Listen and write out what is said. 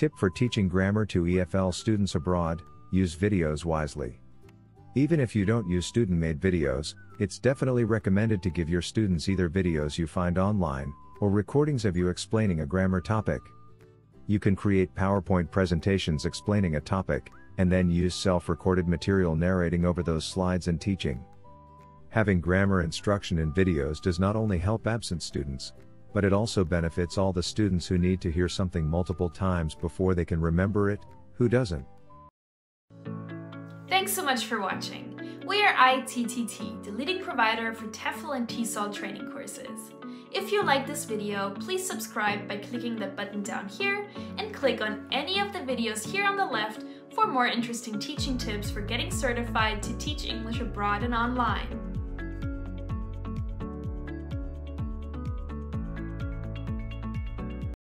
Tip for teaching grammar to EFL students abroad use videos wisely. Even if you don't use student made videos, it's definitely recommended to give your students either videos you find online or recordings of you explaining a grammar topic. You can create PowerPoint presentations explaining a topic, and then use self recorded material narrating over those slides and teaching. Having grammar instruction in videos does not only help absent students, but it also benefits all the students who need to hear something multiple times before they can remember it, who doesn't. Thanks so much for watching. We are ITTT, the leading provider for TEFL and TESOL training courses. If you like this video, please subscribe by clicking the button down here and click on any of the videos here on the left for more interesting teaching tips for getting certified to teach English abroad and online.